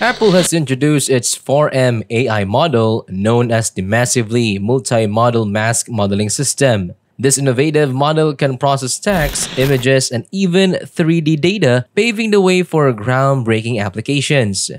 Apple has introduced its 4M AI model known as the Massively Multi-Modal Mask Modeling System. This innovative model can process text, images, and even 3D data, paving the way for groundbreaking applications.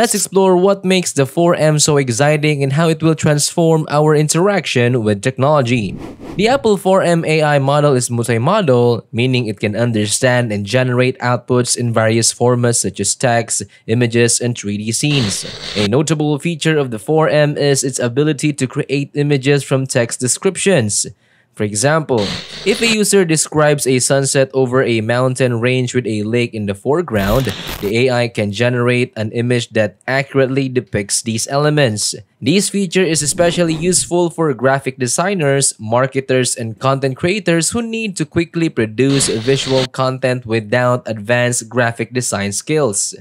Let's explore what makes the 4M so exciting and how it will transform our interaction with technology. The Apple 4M AI model is multimodal, meaning it can understand and generate outputs in various formats such as text, images, and 3D scenes. A notable feature of the 4M is its ability to create images from text descriptions. For example, if a user describes a sunset over a mountain range with a lake in the foreground, the AI can generate an image that accurately depicts these elements. This feature is especially useful for graphic designers, marketers, and content creators who need to quickly produce visual content without advanced graphic design skills.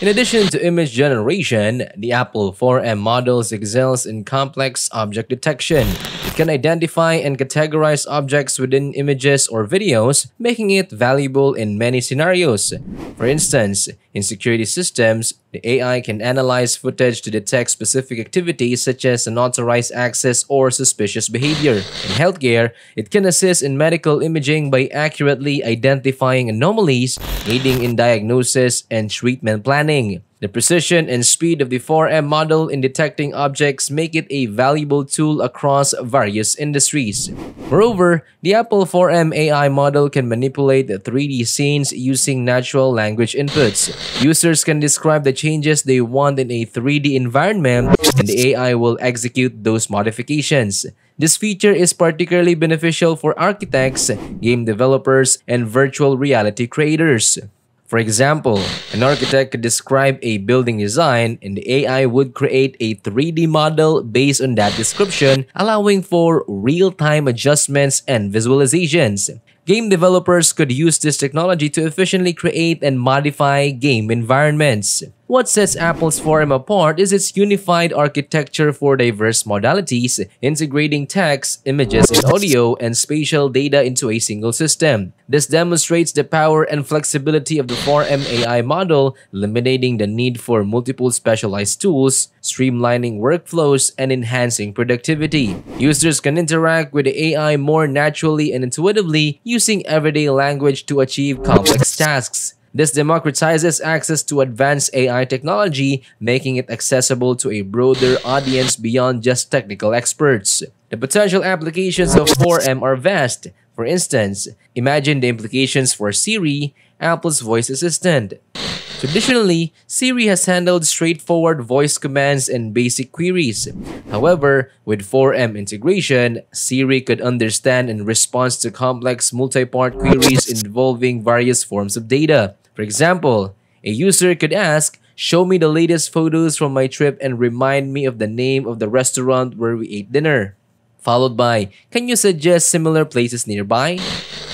In addition to image generation, the Apple 4M models excels in complex object detection. It can identify and categorize objects within images or videos, making it valuable in many scenarios. For instance, in security systems, the AI can analyze footage to detect specific activities such as unauthorized access or suspicious behavior. In healthcare, it can assist in medical imaging by accurately identifying anomalies, aiding in diagnosis and treatment planning. The precision and speed of the 4M model in detecting objects make it a valuable tool across various industries. Moreover, the Apple 4M AI model can manipulate 3D scenes using natural language inputs. Users can describe the changes they want in a 3D environment and the AI will execute those modifications. This feature is particularly beneficial for architects, game developers, and virtual reality creators. For example, an architect could describe a building design and the AI would create a 3D model based on that description, allowing for real-time adjustments and visualizations. Game developers could use this technology to efficiently create and modify game environments. What sets Apple's 4M apart is its unified architecture for diverse modalities, integrating text, images, and audio and spatial data into a single system. This demonstrates the power and flexibility of the 4M AI model, eliminating the need for multiple specialized tools, streamlining workflows, and enhancing productivity. Users can interact with the AI more naturally and intuitively using everyday language to achieve complex tasks. This democratizes access to advanced AI technology, making it accessible to a broader audience beyond just technical experts. The potential applications of 4M are vast. For instance, imagine the implications for Siri, Apple's voice assistant. Traditionally, Siri has handled straightforward voice commands and basic queries. However, with 4M integration, Siri could understand and respond to complex multi-part queries involving various forms of data. For example, a user could ask, Show me the latest photos from my trip and remind me of the name of the restaurant where we ate dinner. Followed by, Can you suggest similar places nearby?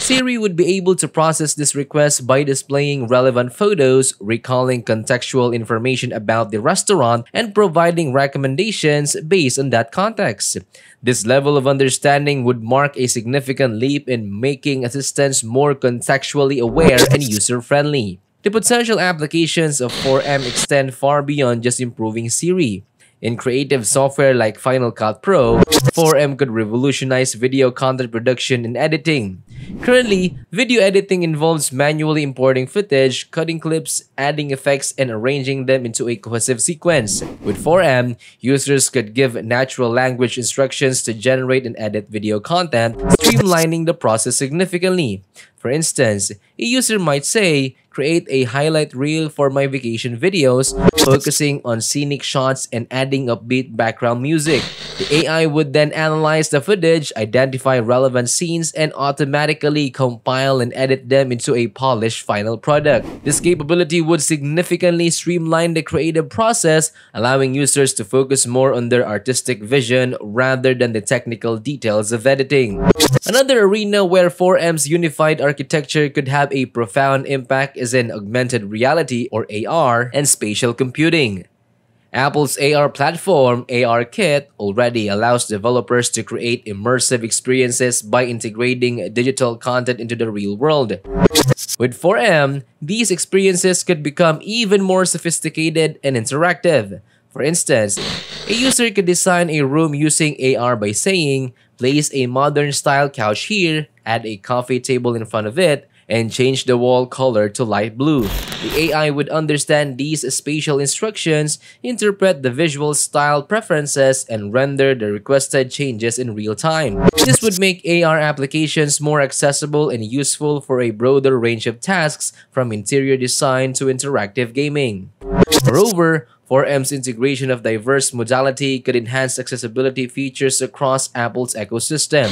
Siri would be able to process this request by displaying relevant photos, recalling contextual information about the restaurant, and providing recommendations based on that context. This level of understanding would mark a significant leap in making assistants more contextually aware and user-friendly. The potential applications of 4M extend far beyond just improving Siri. In creative software like Final Cut Pro, 4M could revolutionize video content production and editing. Currently, video editing involves manually importing footage, cutting clips, adding effects, and arranging them into a cohesive sequence. With 4M, users could give natural language instructions to generate and edit video content, streamlining the process significantly. For instance, a user might say, create a highlight reel for my vacation videos, focusing on scenic shots and adding upbeat background music. The AI would then analyze the footage, identify relevant scenes, and automatically compile and edit them into a polished final product. This capability would significantly streamline the creative process, allowing users to focus more on their artistic vision rather than the technical details of editing. Another arena where 4M's unified architecture could have a profound impact is in augmented reality or AR and spatial computing. Apple's AR platform, ARKit, already allows developers to create immersive experiences by integrating digital content into the real world. With 4M, these experiences could become even more sophisticated and interactive. For instance, a user could design a room using AR by saying, place a modern style couch here, add a coffee table in front of it, and change the wall color to light blue. The AI would understand these spatial instructions, interpret the visual style preferences, and render the requested changes in real time. This would make AR applications more accessible and useful for a broader range of tasks from interior design to interactive gaming. Moreover, 4M's integration of diverse modality could enhance accessibility features across Apple's ecosystem.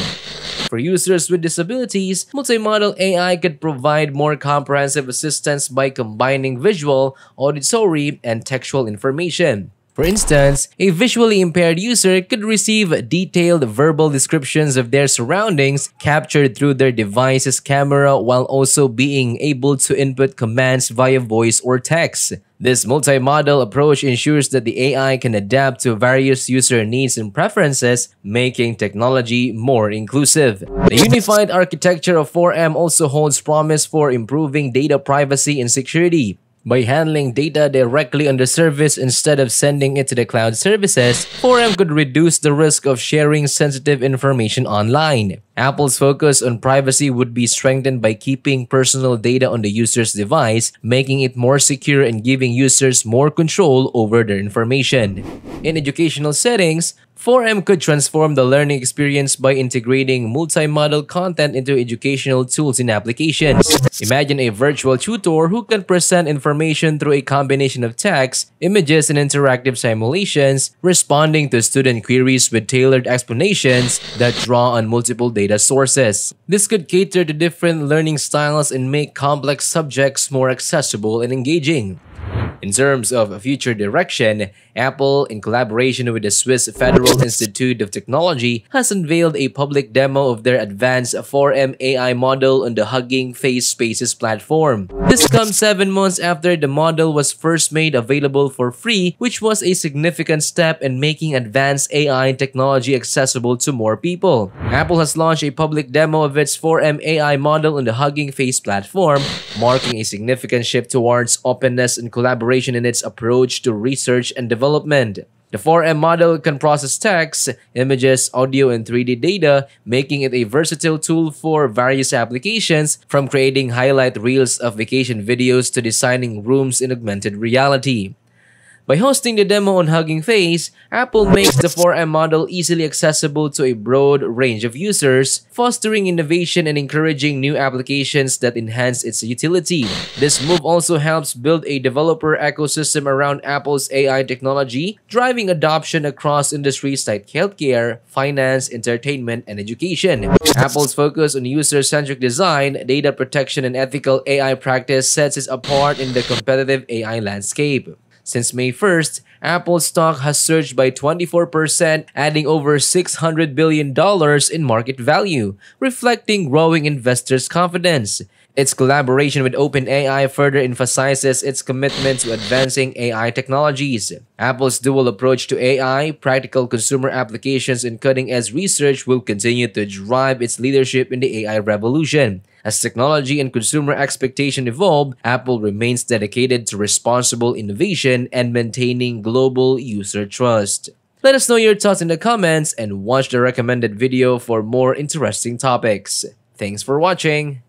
For users with disabilities, multimodal AI could provide more comprehensive assistance by combining visual, auditory, and textual information. For instance, a visually impaired user could receive detailed verbal descriptions of their surroundings captured through their device's camera while also being able to input commands via voice or text. This multi-modal approach ensures that the AI can adapt to various user needs and preferences, making technology more inclusive. The unified architecture of 4M also holds promise for improving data privacy and security. By handling data directly on the service instead of sending it to the cloud services, 4M could reduce the risk of sharing sensitive information online. Apple's focus on privacy would be strengthened by keeping personal data on the user's device, making it more secure and giving users more control over their information. In educational settings, 4M could transform the learning experience by integrating multimodal content into educational tools and applications. Imagine a virtual tutor who can present information through a combination of text, images, and interactive simulations, responding to student queries with tailored explanations that draw on multiple data sources. This could cater to different learning styles and make complex subjects more accessible and engaging. In terms of future direction, Apple, in collaboration with the Swiss Federal Institute of Technology, has unveiled a public demo of their advanced 4M AI model on the Hugging Face Spaces platform. This comes seven months after the model was first made available for free, which was a significant step in making advanced AI technology accessible to more people. Apple has launched a public demo of its 4M AI model on the Hugging Face platform, marking a significant shift towards openness and collaboration in its approach to research and development development. The 4M model can process text, images, audio, and 3D data, making it a versatile tool for various applications, from creating highlight reels of vacation videos to designing rooms in augmented reality. By hosting the demo on Hugging Face, Apple makes the 4M model easily accessible to a broad range of users, fostering innovation and encouraging new applications that enhance its utility. This move also helps build a developer ecosystem around Apple's AI technology, driving adoption across industries like healthcare, finance, entertainment, and education. Apple's focus on user-centric design, data protection, and ethical AI practice sets it apart in the competitive AI landscape. Since May 1st, Apple stock has surged by 24%, adding over $600 billion in market value, reflecting growing investors' confidence. Its collaboration with OpenAI further emphasizes its commitment to advancing AI technologies. Apple's dual approach to AI, practical consumer applications, and cutting-edge research will continue to drive its leadership in the AI revolution. As technology and consumer expectation evolve, Apple remains dedicated to responsible innovation and maintaining global user trust. Let us know your thoughts in the comments and watch the recommended video for more interesting topics. Thanks for watching!